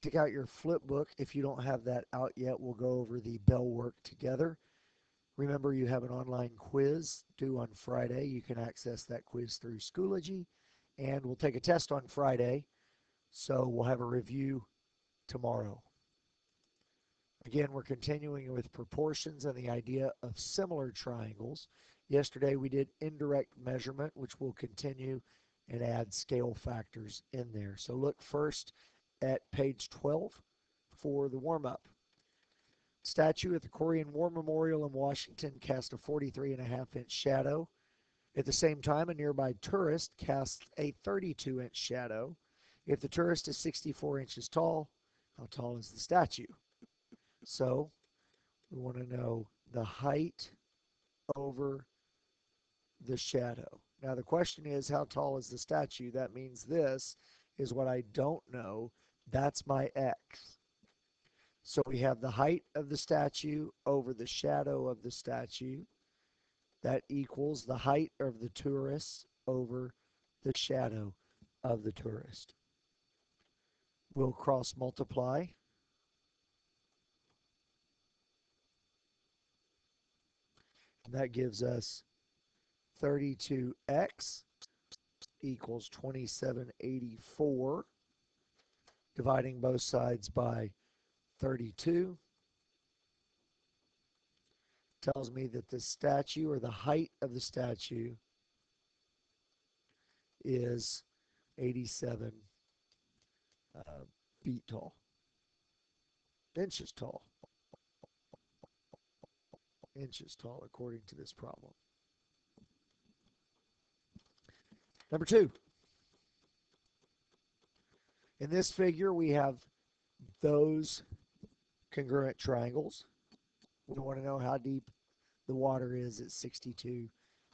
Take out your flip book. If you don't have that out yet, we'll go over the bell work together. Remember, you have an online quiz due on Friday. You can access that quiz through Schoology, and we'll take a test on Friday. So we'll have a review tomorrow. Again, we're continuing with proportions and the idea of similar triangles. Yesterday we did indirect measurement, which will continue and add scale factors in there. So look first at page 12 for the warm-up. Statue at the Korean War Memorial in Washington cast a 43 and a half inch shadow. At the same time, a nearby tourist casts a 32 inch shadow. If the tourist is 64 inches tall, how tall is the statue? So we want to know the height over the shadow. Now the question is, how tall is the statue? That means this is what I don't know. That's my x. So we have the height of the statue over the shadow of the statue. That equals the height of the tourist over the shadow of the tourist. We'll cross multiply. And that gives us 32x equals 2784. Dividing both sides by 32 tells me that the statue or the height of the statue is 87 uh, feet tall, inches tall, inches tall according to this problem. Number two. In this figure, we have those congruent triangles. We want to know how deep the water is at 62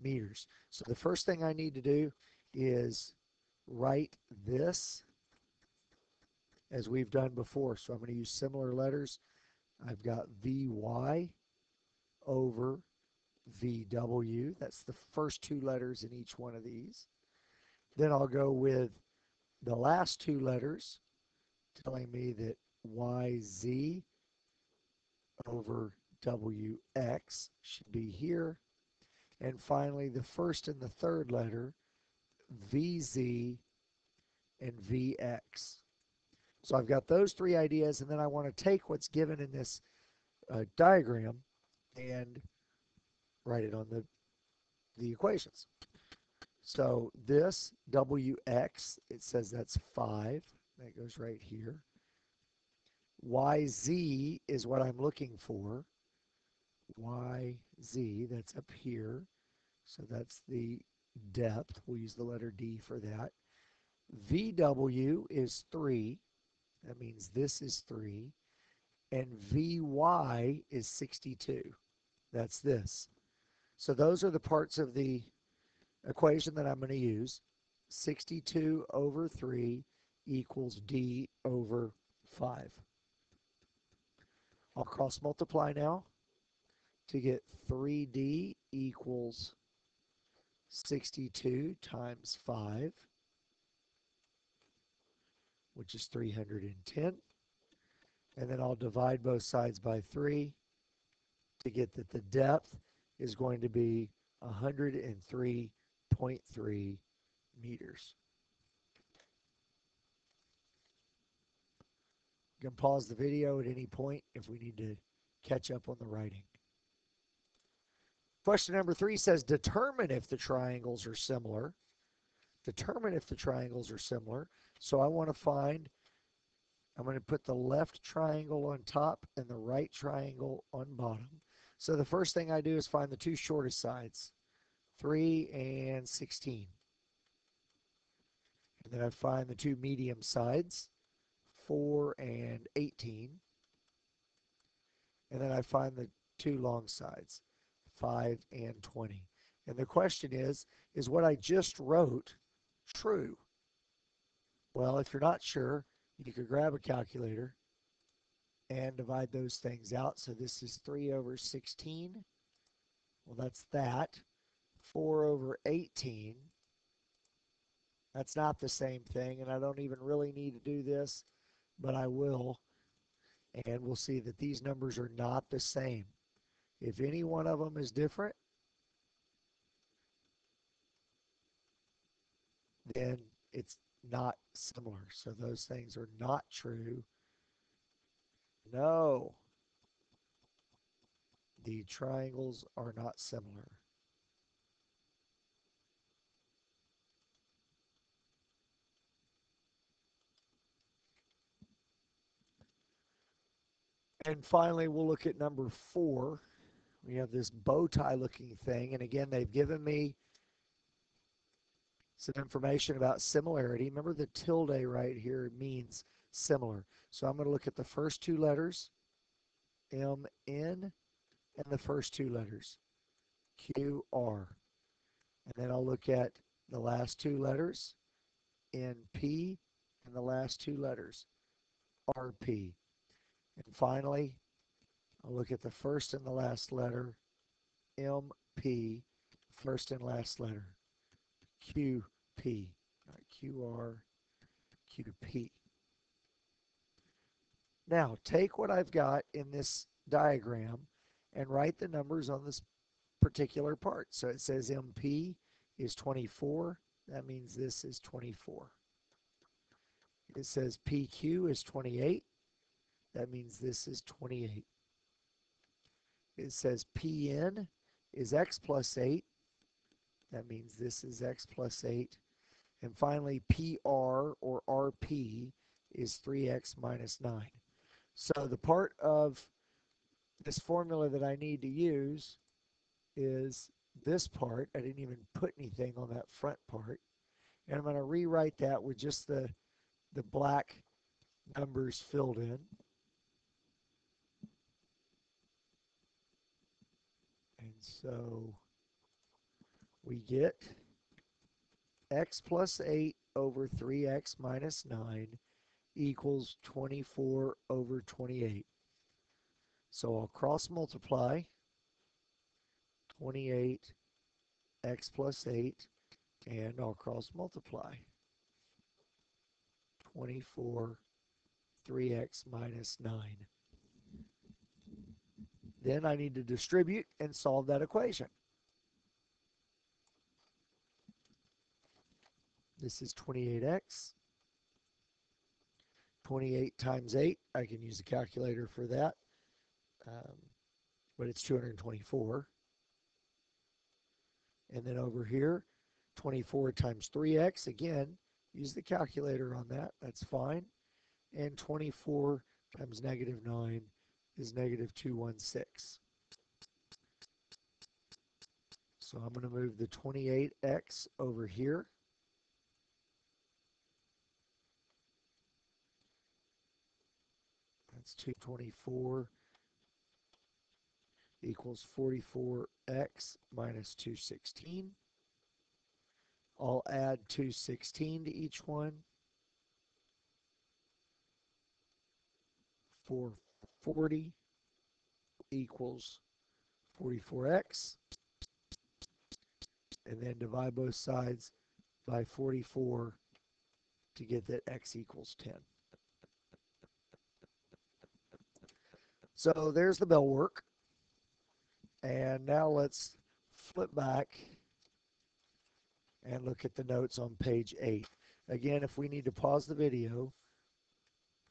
meters. So the first thing I need to do is write this as we've done before. So I'm going to use similar letters. I've got VY over VW. That's the first two letters in each one of these. Then I'll go with the last two letters telling me that YZ over WX should be here. And finally, the first and the third letter, VZ and VX. So I've got those three ideas, and then I want to take what's given in this uh, diagram and write it on the, the equations. So this WX, it says that's 5. That goes right here. YZ is what I'm looking for. YZ, that's up here. So that's the depth. We'll use the letter D for that. VW is 3. That means this is 3. And VY is 62. That's this. So those are the parts of the equation that I'm going to use. 62 over 3 equals D over 5. I'll cross multiply now to get 3D equals 62 times 5, which is 310. And then I'll divide both sides by 3 to get that the depth is going to be 103.3 meters. You can pause the video at any point if we need to catch up on the writing. Question number three says determine if the triangles are similar. Determine if the triangles are similar. So I want to find, I'm going to put the left triangle on top and the right triangle on bottom. So the first thing I do is find the two shortest sides, 3 and 16. And then I find the two medium sides, 4 and 18. And then I find the two long sides, 5 and 20. And the question is, is what I just wrote true? Well, if you're not sure, you could grab a calculator and divide those things out. So this is 3 over 16. Well, that's that. 4 over 18. That's not the same thing, and I don't even really need to do this but I will. And we'll see that these numbers are not the same. If any one of them is different, then it's not similar. So those things are not true. No. The triangles are not similar. And finally, we'll look at number four. We have this bow tie looking thing. And again, they've given me some information about similarity. Remember the tilde right here means similar. So I'm going to look at the first two letters, M, N, and the first two letters, Q, R. And then I'll look at the last two letters, N, P, and the last two letters, R, P. And finally, I'll look at the first and the last letter, MP, first and last letter, QP, not QR, QP. Now, take what I've got in this diagram and write the numbers on this particular part. So it says MP is 24. That means this is 24. It says PQ is 28. That means this is 28. It says Pn is x plus 8. That means this is x plus 8. And finally, PR or RP is 3x minus 9. So the part of this formula that I need to use is this part. I didn't even put anything on that front part. And I'm going to rewrite that with just the, the black numbers filled in. And so we get x plus 8 over 3x minus 9 equals 24 over 28. So I'll cross multiply 28 x plus 8 and I'll cross multiply 24 3x minus 9. Then I need to distribute and solve that equation. This is 28x. 28 times 8, I can use the calculator for that, um, but it's 224. And then over here, 24 times 3x, again, use the calculator on that, that's fine. And 24 times negative 9 is negative 216. So I'm going to move the 28x over here. That's 224 equals 44x minus 216. I'll add 216 to each one. 440 equals 44x. And then divide both sides by 44 to get that x equals 10. So there's the bell work. And now let's flip back and look at the notes on page 8. Again, if we need to pause the video,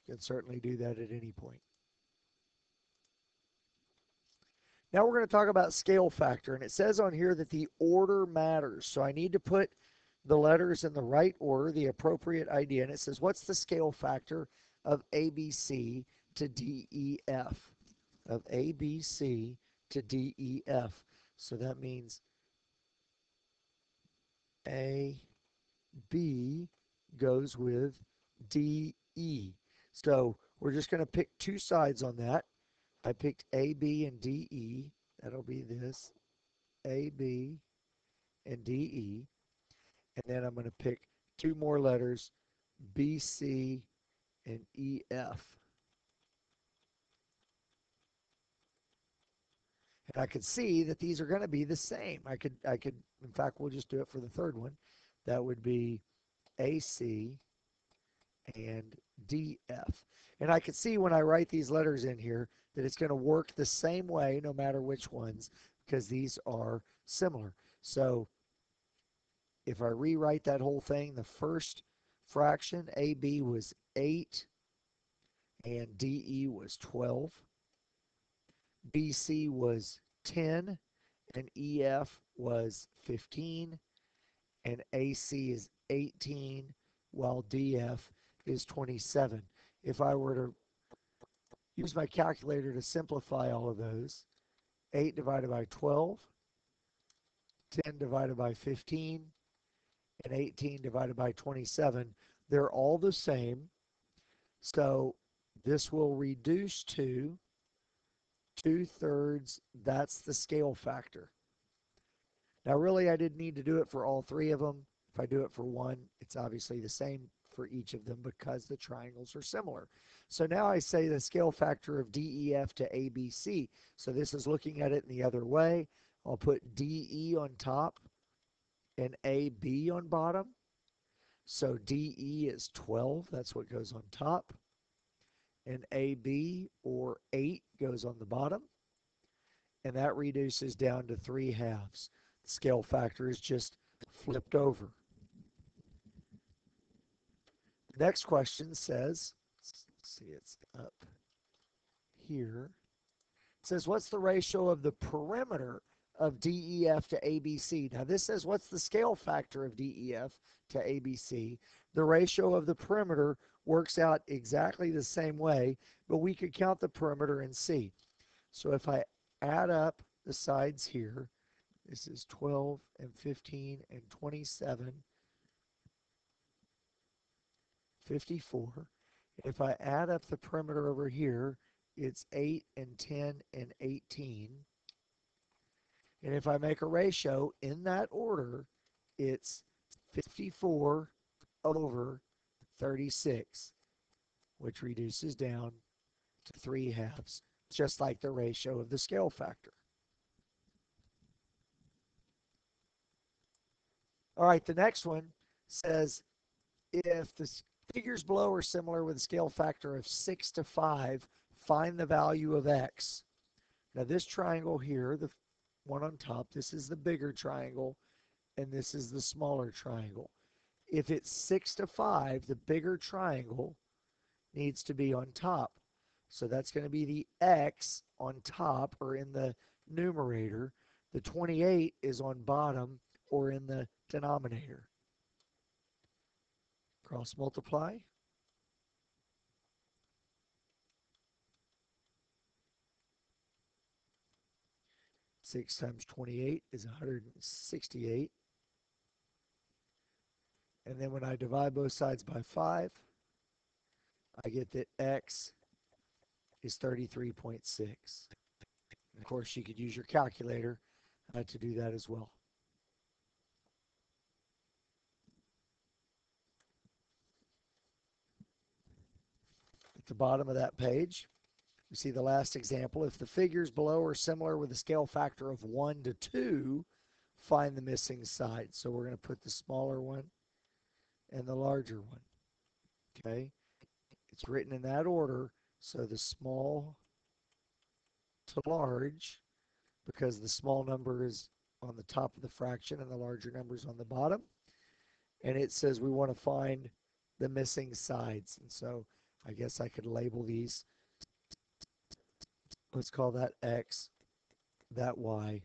we can certainly do that at any point. Now we're going to talk about scale factor, and it says on here that the order matters. So I need to put the letters in the right order, the appropriate idea, and it says what's the scale factor of ABC to DEF? of A, B, C to D, E, F. So that means A, B goes with D, E. So we're just going to pick two sides on that. I picked A, B, and D, E. That'll be this, A, B, and D, E. And then I'm going to pick two more letters, B, C, and E, F. And I could see that these are going to be the same. I could, I could, in fact, we'll just do it for the third one. That would be AC, and DF. And I can see when I write these letters in here that it's going to work the same way no matter which ones because these are similar. So if I rewrite that whole thing, the first fraction, AB was 8 and DE was 12. BC was 10 and EF was 15 and AC is 18 while DF is 27. If I were to use my calculator to simplify all of those, 8 divided by 12, 10 divided by 15, and 18 divided by 27, they're all the same. So this will reduce to two thirds. That's the scale factor. Now, really, I didn't need to do it for all three of them. If I do it for one, it's obviously the same for each of them because the triangles are similar. So now I say the scale factor of DEF to ABC. So this is looking at it in the other way. I'll put DE on top and AB on bottom. So DE is 12. That's what goes on top. And AB or 8 goes on the bottom. And that reduces down to 3 halves. The scale factor is just flipped over. Next question says, see it's up here. It says, what's the ratio of the perimeter of DEF to ABC? Now this says, what's the scale factor of DEF to ABC? The ratio of the perimeter works out exactly the same way, but we could count the perimeter and see. So if I add up the sides here, this is 12 and 15 and 27, 54. If I add up the perimeter over here, it's 8 and 10 and 18. And if I make a ratio in that order, it's 54 over 36, which reduces down to 3 halves, just like the ratio of the scale factor. All right, the next one says if the Figures below are similar with a scale factor of 6 to 5. Find the value of x. Now this triangle here, the one on top, this is the bigger triangle, and this is the smaller triangle. If it's 6 to 5, the bigger triangle needs to be on top. So that's going to be the x on top or in the numerator. The 28 is on bottom or in the denominator cross multiply. Six times 28 is 168. And then when I divide both sides by 5, I get that x is 33.6. Of course, you could use your calculator uh, to do that as well. The bottom of that page. You see the last example. If the figures below are similar with a scale factor of 1 to 2, find the missing side. So we're going to put the smaller one and the larger one. Okay? It's written in that order. So the small to large, because the small number is on the top of the fraction and the larger number is on the bottom. And it says we want to find the missing sides. And so I guess I could label these. Let's call that X, that Y,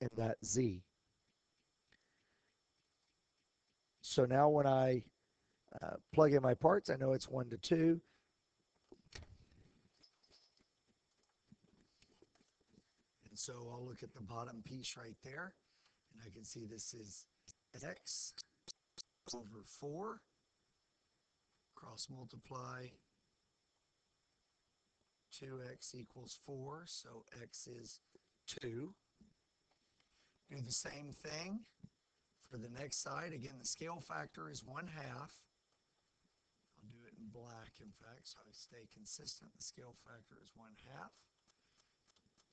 and that Z. So now when I uh, plug in my parts, I know it's 1 to 2. And so I'll look at the bottom piece right there, and I can see this is X over 4, cross multiply 2x equals 4, so x is 2. Do the same thing for the next side. Again, the scale factor is 1 half. I'll do it in black, in fact, so I stay consistent. The scale factor is 1 half.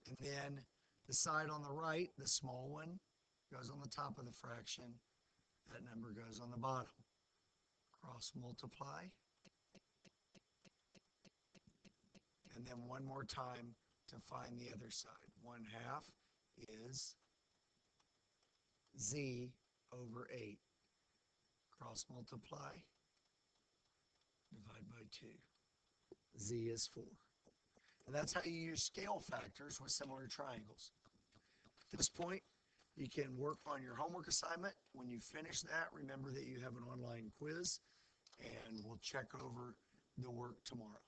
And then the side on the right, the small one, goes on the top of the fraction. That number goes on the bottom. Cross multiply. And then one more time to find the other side. One half is z over 8. Cross multiply, divide by 2. z is 4. And that's how you use scale factors with similar triangles. At this point, you can work on your homework assignment. When you finish that, remember that you have an online quiz, and we'll check over the work tomorrow.